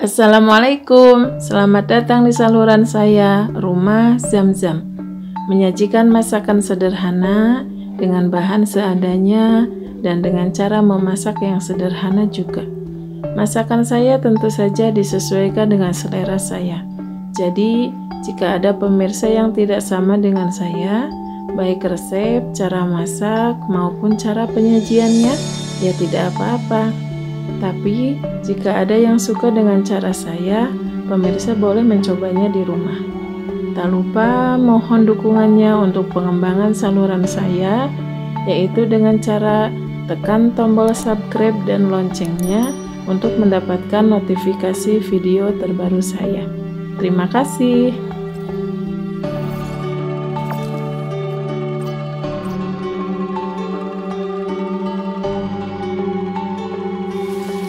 Assalamualaikum, selamat datang di saluran saya, Rumah Zam-Zam. Menyajikan masakan sederhana dengan bahan seadanya dan dengan cara memasak yang sederhana juga. Masakan saya tentu saja disesuaikan dengan selera saya. Jadi, jika ada pemirsa yang tidak sama dengan saya, baik resep, cara masak, maupun cara penyajiannya, ya tidak apa-apa. Tapi, jika ada yang suka dengan cara saya, pemirsa boleh mencobanya di rumah. Tak lupa mohon dukungannya untuk pengembangan saluran saya, yaitu dengan cara tekan tombol subscribe dan loncengnya untuk mendapatkan notifikasi video terbaru saya. Terima kasih.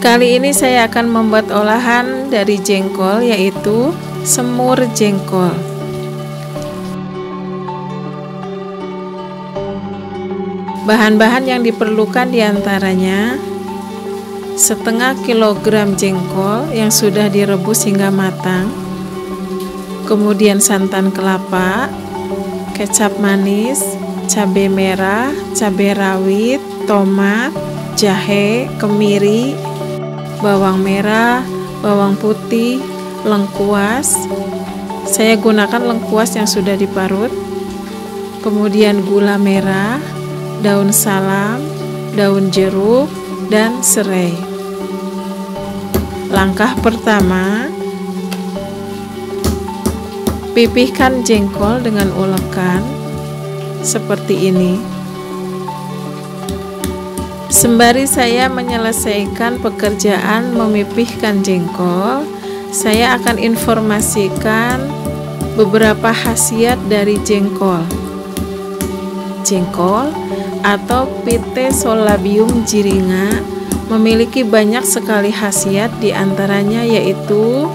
Kali ini saya akan membuat olahan dari jengkol yaitu semur jengkol. Bahan-bahan yang diperlukan di antaranya setengah kilogram jengkol yang sudah direbus hingga matang, kemudian santan kelapa, kecap manis, cabai merah, cabai rawit, tomat, jahe, kemiri, bawang merah, bawang putih, lengkuas. Saya gunakan lengkuas yang sudah diparut. Kemudian gula merah, daun salam, daun jeruk, dan serai. Langkah pertama, pipihkan jengkol dengan ulekan seperti ini. Sembari saya menyelesaikan pekerjaan memipihkan jengkol, saya akan informasikan beberapa khasiat dari jengkol. Jengkol atau Pitesolabium jiringa memiliki banyak sekali khasiat di antaranya yaitu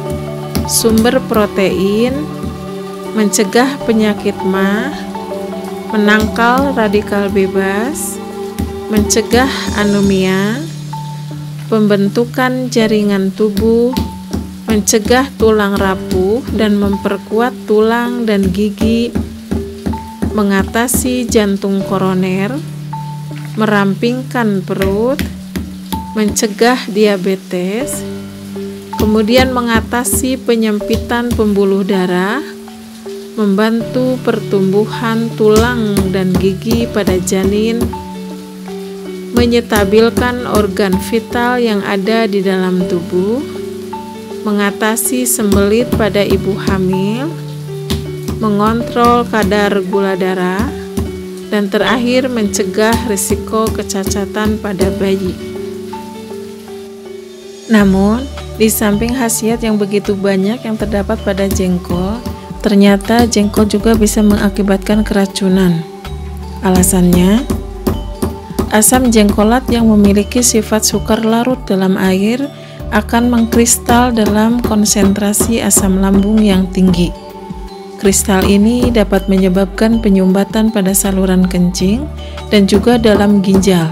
sumber protein, mencegah penyakit mah, menangkal radikal bebas, mencegah anemia, pembentukan jaringan tubuh, mencegah tulang rapuh dan memperkuat tulang dan gigi, mengatasi jantung koroner, merampingkan perut, mencegah diabetes, kemudian mengatasi penyempitan pembuluh darah, membantu pertumbuhan tulang dan gigi pada janin, menyetabilkan organ vital yang ada di dalam tubuh, mengatasi sembelit pada ibu hamil, mengontrol kadar gula darah, dan terakhir mencegah risiko kecacatan pada bayi. Namun, di samping khasiat yang begitu banyak yang terdapat pada jengkol, ternyata jengkol juga bisa mengakibatkan keracunan. Alasannya, Asam jengkolat yang memiliki sifat sukar larut dalam air akan mengkristal dalam konsentrasi asam lambung yang tinggi. Kristal ini dapat menyebabkan penyumbatan pada saluran kencing dan juga dalam ginjal.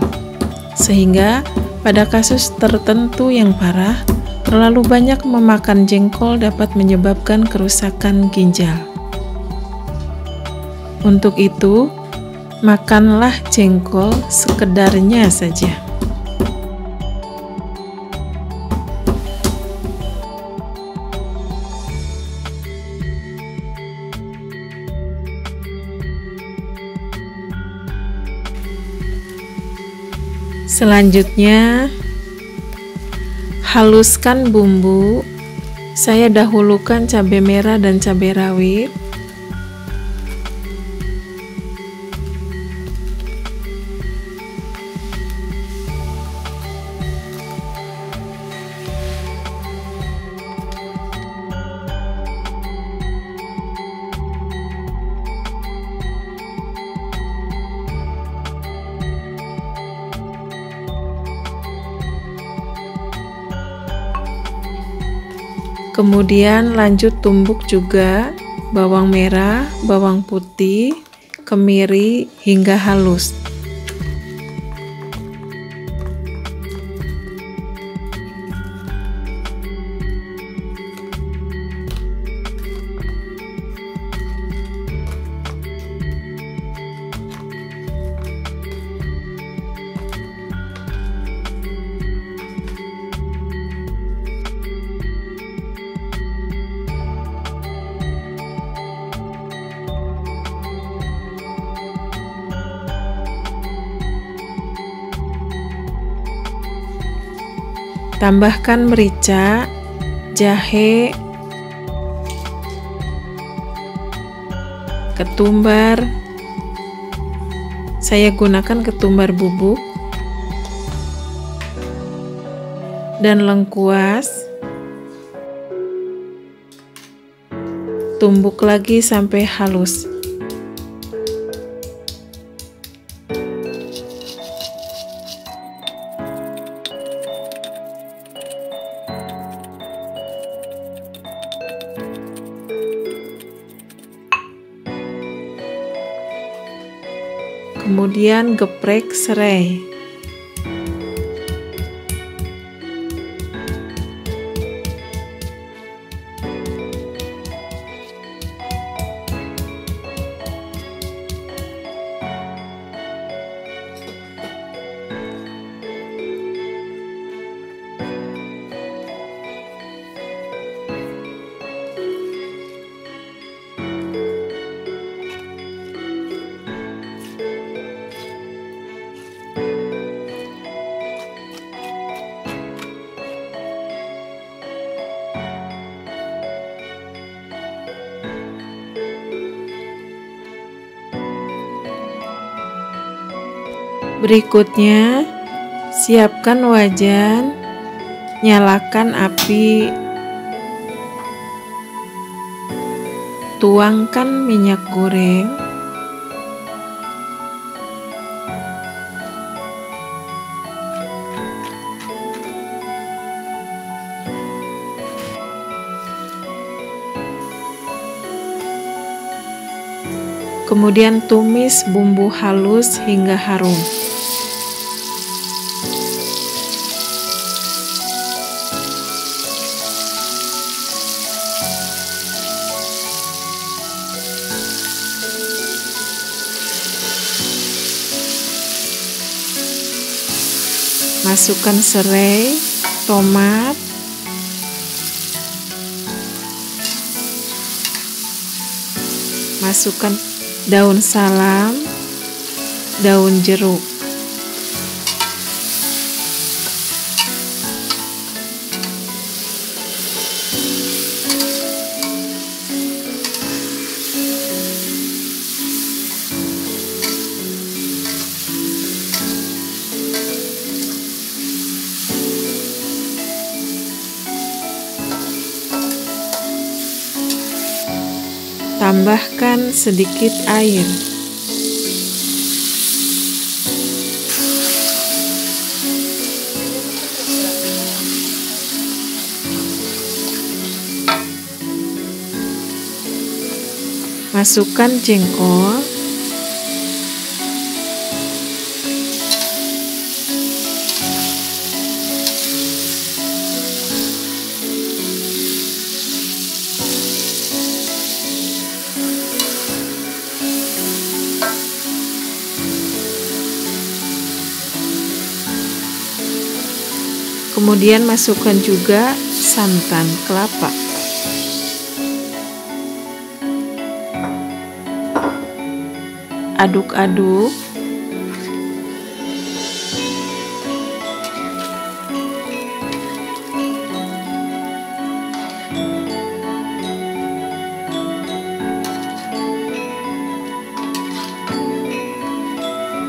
Sehingga pada kasus tertentu yang parah, terlalu banyak memakan jengkol dapat menyebabkan kerusakan ginjal. Untuk itu, makanlah jengkol sekedarnya saja. Selanjutnya, haluskan bumbu. Saya dahulukan cabai merah dan cabai rawit. Kemudian lanjut tumbuk juga bawang merah, bawang putih, kemiri hingga halus. Tambahkan merica, jahe, ketumbar. Saya gunakan ketumbar bubuk dan lengkuas. Tumbuk lagi sampai halus. Kemudian geprek serai. Berikutnya, siapkan wajan, nyalakan api, tuangkan minyak goreng, kemudian tumis bumbu halus hingga harum. Masukkan serai, tomat, masukkan daun salam, daun jeruk. Tambahkan sedikit air. Masukkan jengkol Kemudian masukkan juga santan kelapa. Aduk-aduk.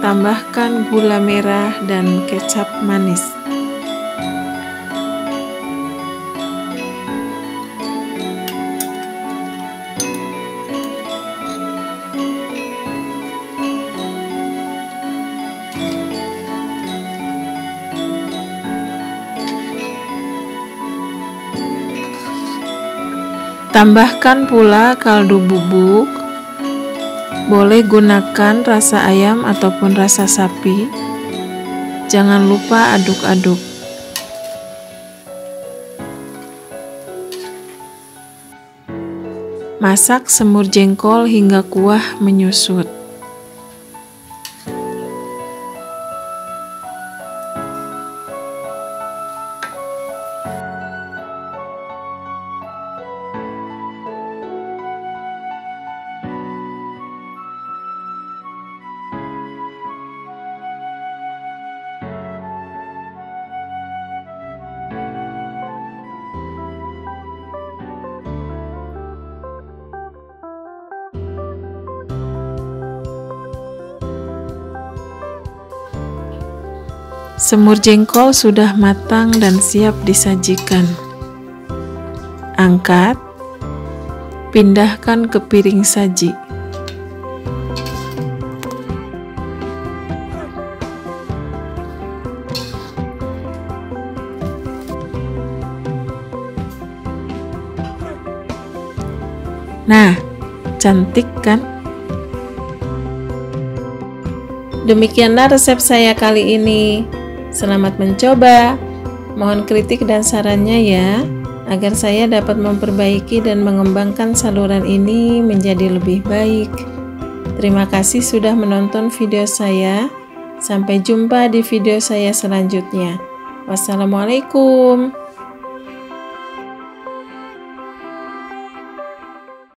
Tambahkan gula merah dan kecap manis. Tambahkan pula kaldu bubuk. Boleh gunakan rasa ayam ataupun rasa sapi. Jangan lupa aduk-aduk. Masak semur jengkol hingga kuah menyusut. Semur jengkol sudah matang dan siap disajikan. Angkat, pindahkan ke piring saji. Nah, cantik kan? Demikianlah resep saya kali ini. Selamat mencoba. Mohon kritik dan sarannya ya, agar saya dapat memperbaiki dan mengembangkan saluran ini menjadi lebih baik. Terima kasih sudah menonton video saya. Sampai jumpa di video saya selanjutnya. Wassalamualaikum.